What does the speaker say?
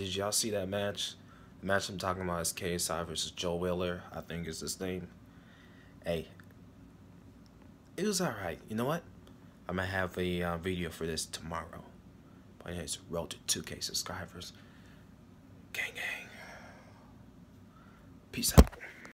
did y'all see that match? The match I'm talking about is KSI versus Joe Wheeler. I think is his name. Hey, it was alright. You know what? I'm gonna have a uh, video for this tomorrow. But it's road to 2K subscribers. Gang gang. Peace out.